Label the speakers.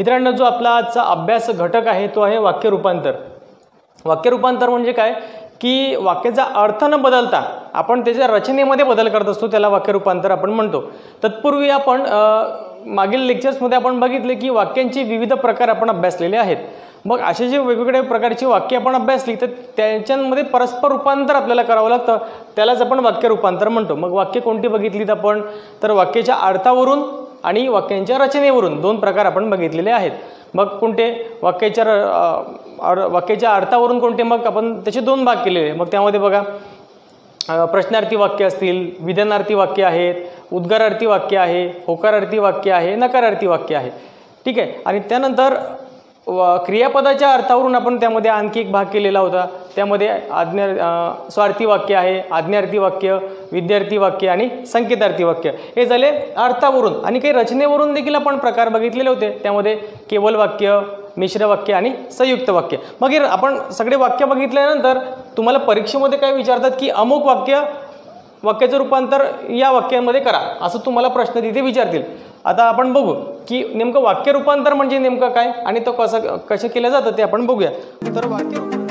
Speaker 1: मित्रांनो जो आपला आजचा अभ्यास घटक आहे तो आहे वाक्यरूपांतर वाक्यरूपांतर म्हणजे काय? की वाक्याचा अर्थ न बदलता आपण त्याच्या रचनेमध्ये बदल करत असतो त्याला वाक्यरूपांतर आपण म्हणतो. तत्पूर्वी आपण मागील लेक्चर्समध्ये आपण बघितले की वाक्यांचे विविध प्रकार आपण अभ्यासलेले आहेत. मग असे जे वेगवेगळ्या प्रकारची वाक्य आपण अभ्यासली तर त्यांच्यामध्ये परस्पर रूपांतर आपल्याला करावं लागतं. त्यालाच आपण वाक्य रूपांतर म्हणतो. मग वाक्य कोणती बघितलीत आपण? तर वाक्याच्या अर्थावरून आणि वाक्यांच्या रचनेवरून दोन प्रकार आपण बघितलेले आहेत. मग कोणते? वाक्याच्या र- वाक्याच्या अर्थावरून कोणते? मग आपण त्याचे दोन भाग केलेले मग त्यामध्ये बघा प्रश्नार्थी वाक्य असतील विधानार्थी वाक्य आहेत उद्गारार्थी वाक्य आहे होकारार्थी वाक्य आहे नकारार्थी वाक्य आहे. ठीक आहे? आणि त्यानंतर व क्रियापदाच्या अर्थावरून आपण त्यामध्ये आणखी एक भाग केलेला होता. त्यामध्ये आज्ञा स्वार्थी वाक्य आहे आज्ञार्थी वाक्य विद्यार्थी वाक्य आणि संकेतार्थी वाक्य. हे झाले अर्थावरून. आणि काही रचनेवरून देखील आपण प्रकार बघितलेले होते. त्यामध्ये केवल वाक्य मिश्र वाक्य आणि संयुक्त वाक्य. मग हे आपण सगळे वाक्य बघितल्यानंतर तुम्हाला परीक्षेमध्ये काय विचारतात की अमुक वाक्य वाक्याचं रूपांतर या वाक्यामध्ये करा. असं तुम्हाला प्रश्न तिथे विचारतील. आता आपण बघू. की नेमकं वाक्यरूपांतर म्हणजे नेमकं काय? आणि तो कसं कसं केलं जातं ते आपण बघूया. तर वाक्य